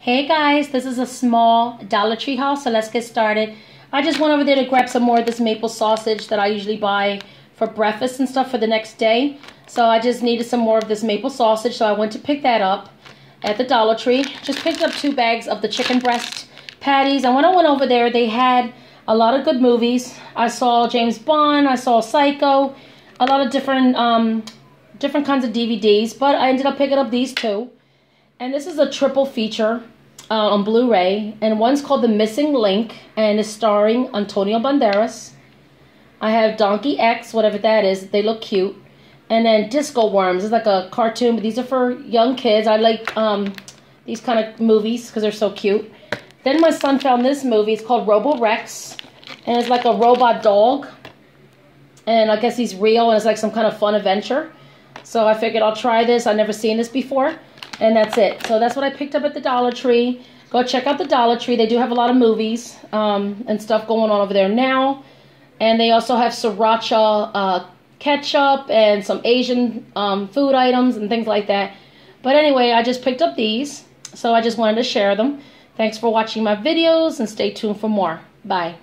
Hey guys, this is a small Dollar Tree haul, so let's get started. I just went over there to grab some more of this maple sausage that I usually buy for breakfast and stuff for the next day. So I just needed some more of this maple sausage, so I went to pick that up at the Dollar Tree. Just picked up two bags of the chicken breast patties. And when I went over there, they had a lot of good movies. I saw James Bond, I saw Psycho, a lot of different um, different kinds of DVDs, but I ended up picking up these two. And this is a triple feature uh, on Blu-ray, and one's called The Missing Link, and is starring Antonio Banderas. I have Donkey X, whatever that is. They look cute. And then Disco Worms is like a cartoon, but these are for young kids. I like um, these kind of movies because they're so cute. Then my son found this movie. It's called Robo Rex, and it's like a robot dog. And I guess he's real, and it's like some kind of fun adventure. So I figured I'll try this. I've never seen this before. And that's it. So that's what I picked up at the Dollar Tree. Go check out the Dollar Tree. They do have a lot of movies um, and stuff going on over there now. And they also have sriracha uh, ketchup and some Asian um, food items and things like that. But anyway, I just picked up these. So I just wanted to share them. Thanks for watching my videos and stay tuned for more. Bye.